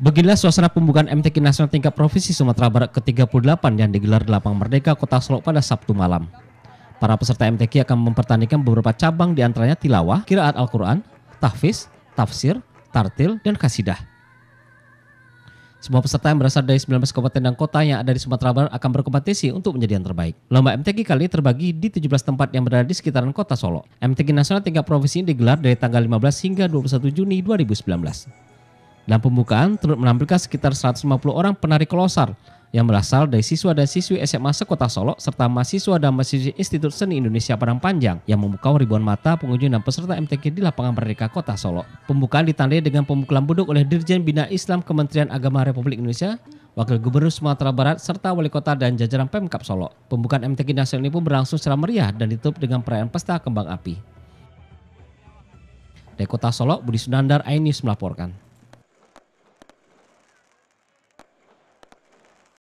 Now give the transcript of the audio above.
Beginilah suasana pembukaan MTQ Nasional tingkat Provinsi Sumatera Barat ke-38 yang digelar di Lapang Merdeka, Kota Solo pada Sabtu malam. Para peserta MTQ akan mempertandingkan beberapa cabang di antaranya tilawah, kiraat Al-Quran, tahfiz, tafsir, tartil, dan kasidah. Semua peserta yang berasal dari 19 kabupaten dan kota yang ada di Sumatera Barat akan berkompetisi untuk menjadi yang terbaik. Lomba MTQ kali terbagi di 17 tempat yang berada di sekitaran kota Solo. MTQ Nasional tingkat provinsi digelar dari tanggal 15 hingga 21 Juni 2019. Dalam pembukaan turut menampilkan sekitar 150 orang penari kolosar yang berasal dari siswa dan siswi SMA Sekota Solo serta mahasiswa dan mahasiswi Institut Seni Indonesia Padang Panjang yang memukau ribuan mata pengunjung dan peserta MTQ di lapangan Merdeka Kota Solo. Pembukaan ditandai dengan pemukulan buduk oleh Dirjen Bina Islam Kementerian Agama Republik Indonesia, Wakil Gubernur Sumatera Barat serta Wali Kota dan jajaran Pemkap Solo. Pembukaan MTQ nasional ini pun berlangsung secara meriah dan ditutup dengan perayaan pesta kembang api. Dari Kota Solo, Budi Sunandar, Ainis melaporkan.